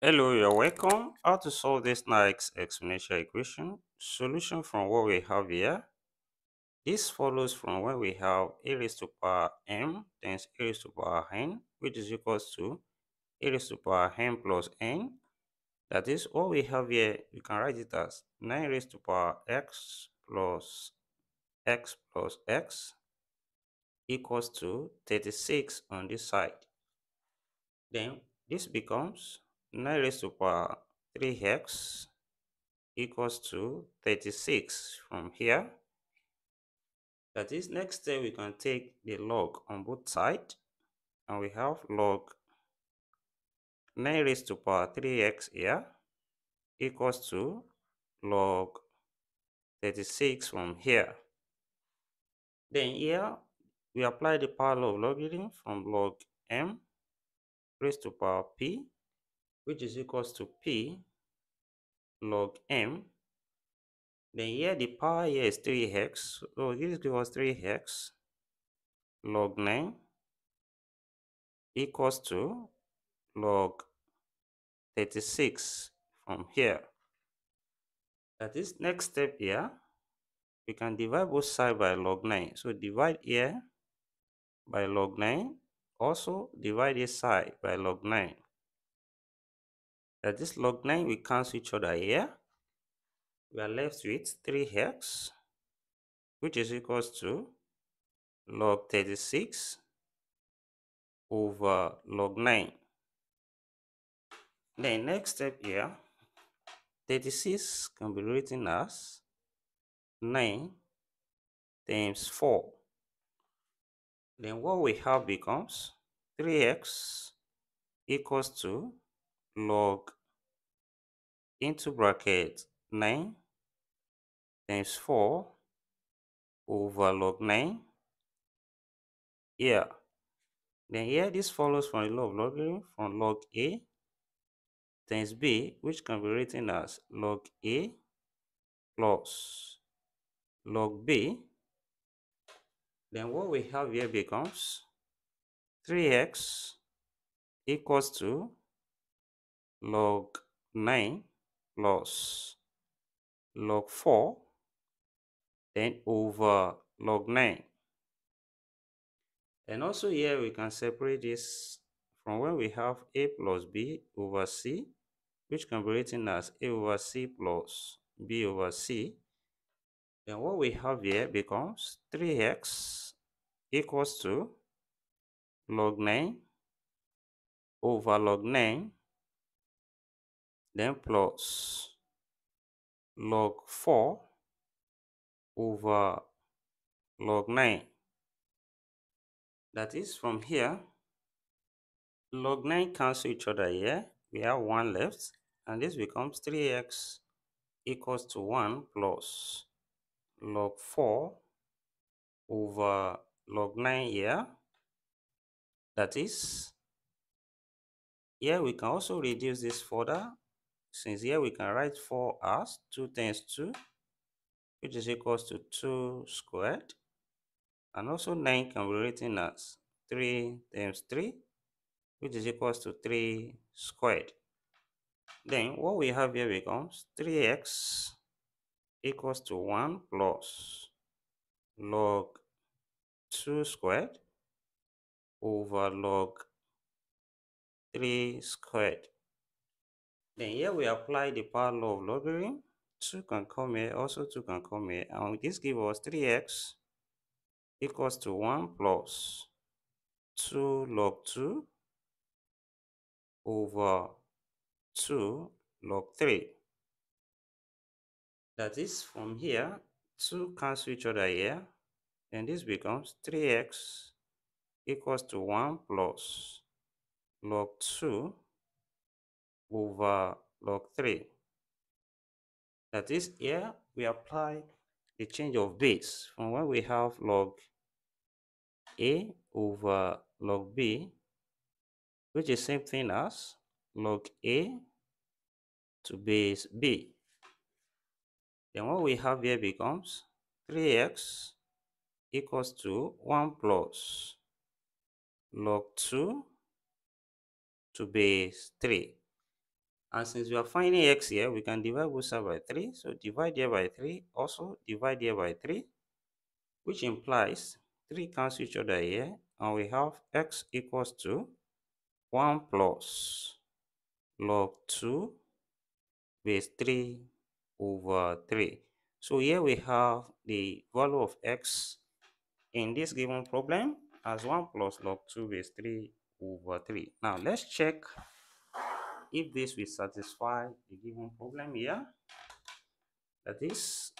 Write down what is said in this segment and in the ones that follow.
Hello, you're welcome. How to solve this next exponential equation. Solution from what we have here. This follows from when we have a raised to power m times a raised to power n, which is equals to a raised to power n plus n. That is, what we have here, you can write it as 9 raised to power x plus x plus x equals to 36 on this side. Then this becomes 9 raised to power 3x equals to 36 from here. That is, next step we can take the log on both sides and we have log 9 raised to power 3x here equals to log 36 from here. Then here we apply the power law of logarithm from log m raised to power p which is equals to p log m. Then here the power here is 3x. So this gives us 3x log 9 equals to log 36 from here. That is next step here. We can divide both sides by log 9. So divide here by log 9. Also divide this side by log 9 that this log 9 we cancel each other here. We are left with 3x, which is equals to log 36 over log 9. Then next step here, 36 can be written as 9 times 4. Then what we have becomes 3x equals to log into bracket 9 times 4 over log 9 here. Then here this follows from the law of logarithm from log a times b which can be written as log a plus log b. Then what we have here becomes 3x equals to log 9 plus log 4 then over log 9 and also here we can separate this from when we have a plus b over c which can be written as a over c plus b over c. Then what we have here becomes 3x equals to log 9 over log 9 then plus log 4 over log 9. That is from here, log 9 cancel each other here. We have 1 left and this becomes 3x equals to 1 plus log 4 over log 9 here. That is, here we can also reduce this further since here we can write 4 as 2 times 2 which is equals to 2 squared and also 9 can be written as 3 times 3 which is equals to 3 squared. Then what we have here becomes 3x equals to 1 plus log 2 squared over log 3 squared. Then here we apply the power law of logarithm. 2 can come here, also 2 can come here. And this gives us 3x equals to 1 plus 2 log 2 over 2 log 3. That is from here, 2 cancel each other here. And this becomes 3x equals to 1 plus log 2 over log 3. That is, here we apply the change of base from when we have log a over log b, which is same thing as log a to base b. Then what we have here becomes 3x equals to 1 plus log 2 to base 3. And since we are finding x here, we can divide both sides by 3. So divide here by 3, also divide here by 3, which implies 3 cancel each other here. And we have x equals to 1 plus log 2 base 3 over 3. So here we have the value of x in this given problem as 1 plus log 2 base 3 over 3. Now let's check if this will satisfy the given problem here. That is,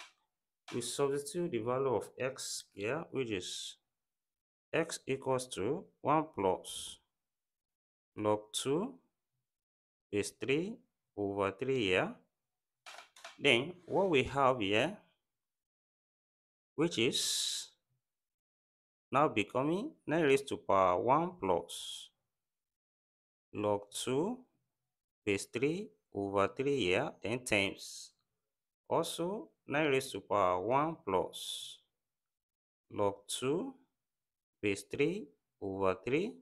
we substitute the value of x here, which is x equals to 1 plus log 2 base 3 over 3 here. Then what we have here, which is now becoming 9 raised to power 1 plus log 2 base 3 over 3 here, then times also 9 raised to power 1 plus log 2 base 3 over 3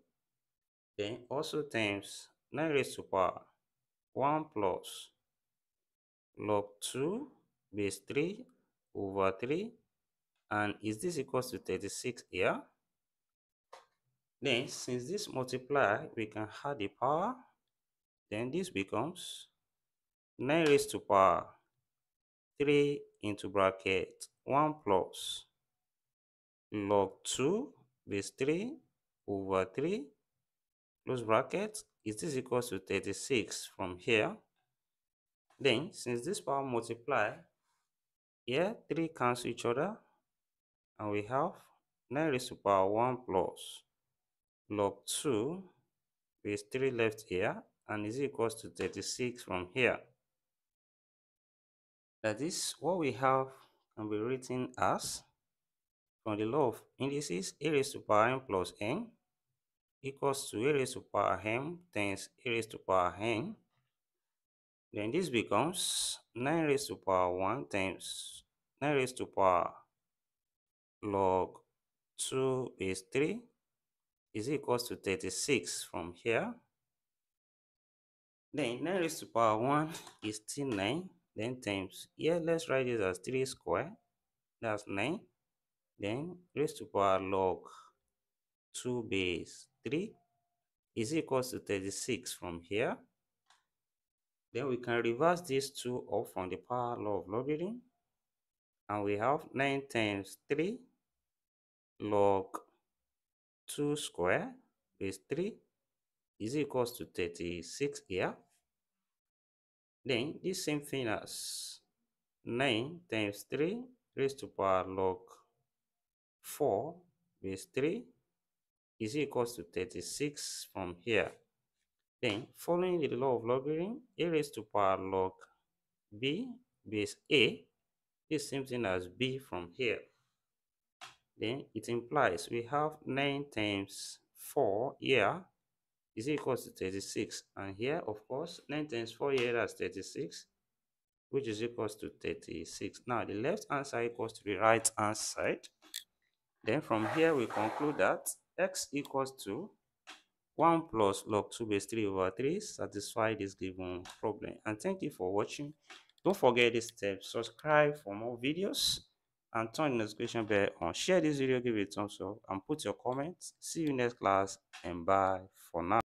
then also times 9 raised to power 1 plus log 2 base 3 over 3 and is this equals to 36 here then since this multiply we can add the power then this becomes 9 raised to power 3 into bracket 1 plus log 2 base 3 over 3 close bracket. Is this equals to 36 from here? Then since this power multiply here 3 cancel each other and we have 9 raised to power 1 plus log 2 base 3 left here and is equals to 36 from here. That is what we have can be written as from the law of indices a raised to power n plus n equals to a raised to power m times a raised to power n. Then this becomes 9 raised to power 1 times 9 raised to power log 2 base 3 is equals to 36 from here. Then 9 raised to power 1 is still 9. Then times, here let's write this as 3 square. That's 9. Then raised to power log 2 base 3 is equals to 36 from here. Then we can reverse these two off from the power law of logarithm. And we have 9 times 3 log 2 square base 3 is equals to 36 here. Then this same thing as 9 times 3 raised to power log 4 base 3 is equals to 36 from here. Then following the law of logarithm, a raised to power log b base a is same thing as b from here then it implies we have 9 times 4 here is equals to 36 and here of course 9 times 4 here that's 36 which is equals to 36 now the left hand side equals to the right hand side then from here we conclude that x equals to 1 plus log 2 base 3 over 3 satisfy this given problem and thank you for watching don't forget this step subscribe for more videos and turn the notification bell on. Share this video, give it a thumbs up, and put your comments. See you next class, and bye for now.